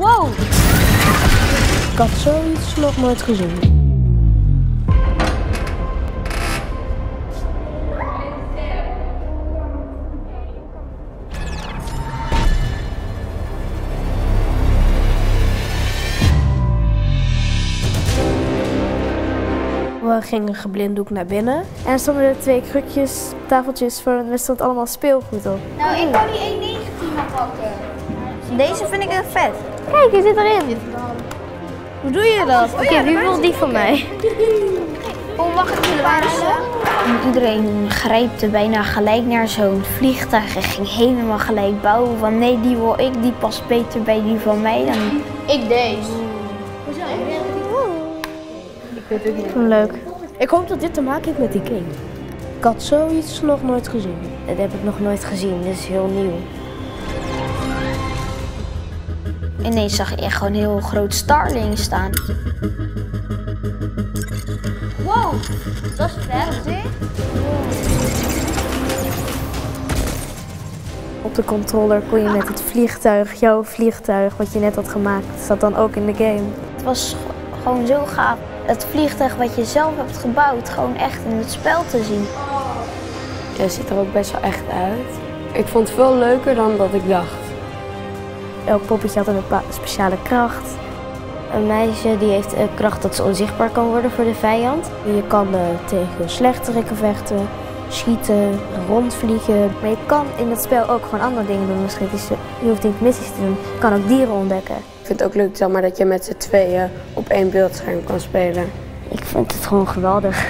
Wow! Ik had zoiets nog nooit gezien. We gingen geblinddoekt naar binnen. En er stonden er twee krukjes, tafeltjes voor en er stond allemaal speelgoed op. Nou, ik kan die 1,19 maar pakken. Deze vind ik echt vet. Kijk, je zit erin. Hoe doe je dat? Oké, wie wil die van mij? Oh, wacht, ik waarschuwen. En iedereen grijpte bijna gelijk naar zo'n vliegtuig en ging helemaal gelijk bouwen. Van nee, die wil ik, die past beter bij die van mij dan. Ik deze. Leuk. Ik hoop dat dit te maken heeft met die game. Ik had zoiets nog nooit gezien. Dat heb ik nog nooit gezien, dit is heel nieuw. Ineens zag ik echt gewoon een heel groot Starling staan. Wow, dat is vet. Op de controller kon je met het vliegtuig, jouw vliegtuig wat je net had gemaakt, zat dan ook in de game. Het was gewoon zo gaaf. Het vliegtuig wat je zelf hebt gebouwd, gewoon echt in het spel te zien. Het ziet er ook best wel echt uit. Ik vond het veel leuker dan dat ik dacht. Elk poppetje had een speciale kracht. Een meisje die heeft een kracht dat ze onzichtbaar kan worden voor de vijand. Je kan eh, tegen slechteriken vechten, schieten, rondvliegen. Maar je kan in het spel ook gewoon andere dingen doen. Misschien is, je hoeft niet missies te doen. Je kan ook dieren ontdekken. Ik vind het ook leuk zeg maar, dat je met z'n tweeën op één beeldscherm kan spelen. Ik vind het gewoon geweldig.